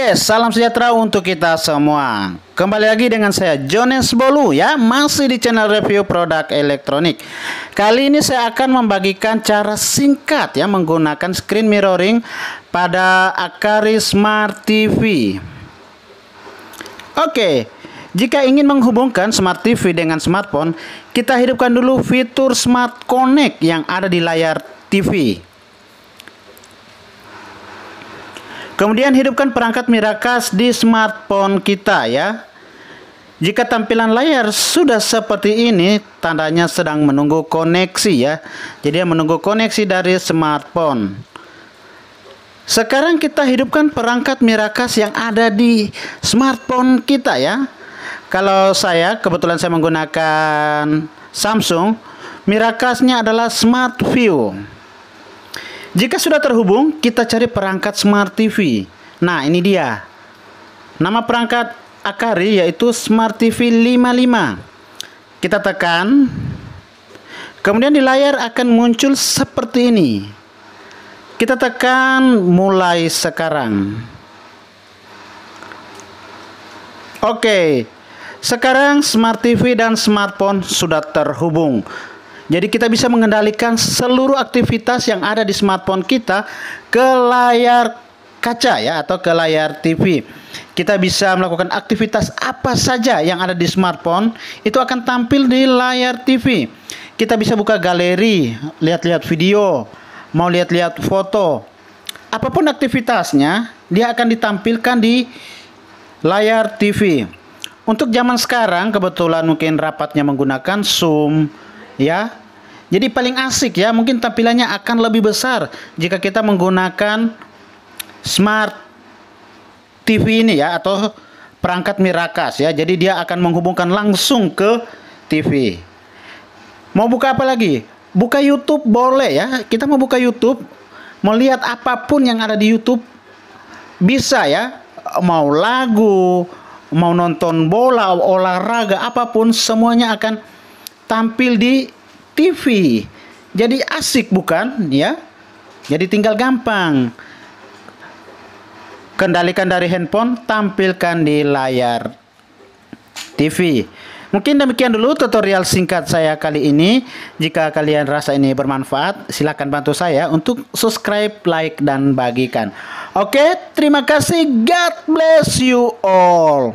Yes, salam sejahtera untuk kita semua. Kembali lagi dengan saya Jones Bolu ya, masih di channel review produk elektronik. Kali ini saya akan membagikan cara singkat ya menggunakan screen mirroring pada Akari Smart TV. Oke, jika ingin menghubungkan Smart TV dengan smartphone, kita hidupkan dulu fitur Smart Connect yang ada di layar TV. Kemudian hidupkan perangkat Mirakas di smartphone kita ya. Jika tampilan layar sudah seperti ini, tandanya sedang menunggu koneksi ya. Jadi menunggu koneksi dari smartphone. Sekarang kita hidupkan perangkat Mirakas yang ada di smartphone kita ya. Kalau saya kebetulan saya menggunakan Samsung, Mirakasnya adalah Smart View. Jika sudah terhubung, kita cari perangkat Smart TV. Nah, ini dia. Nama perangkat Akari yaitu Smart TV 55. Kita tekan. Kemudian di layar akan muncul seperti ini. Kita tekan mulai sekarang. Oke. Sekarang Smart TV dan smartphone sudah terhubung. Jadi kita bisa mengendalikan seluruh aktivitas yang ada di smartphone kita ke layar kaca ya atau ke layar TV. Kita bisa melakukan aktivitas apa saja yang ada di smartphone itu akan tampil di layar TV. Kita bisa buka galeri, lihat-lihat video, mau lihat-lihat foto. Apa pun aktivitasnya, dia akan ditampilkan di layar TV. Untuk zaman sekarang kebetulan mungkin rapatnya menggunakan Zoom ya jadi paling asik ya, mungkin tampilannya akan lebih besar jika kita menggunakan smart TV ini ya atau perangkat Mirakas ya. Jadi dia akan menghubungkan langsung ke TV. Mau buka apa lagi? Buka YouTube boleh ya. Kita mau buka YouTube, mau lihat apa pun yang ada di YouTube bisa ya. Mau lagu, mau nonton bola, olahraga, apa pun semuanya akan tampil di TV. Jadi asik bukan ya? Jadi tinggal gampang. Kendalikan dari handphone, tampilkan di layar TV. Mungkin demikian dulu tutorial singkat saya kali ini. Jika kalian rasa ini bermanfaat, silakan bantu saya untuk subscribe, like, dan bagikan. Oke, terima kasih. God bless you all.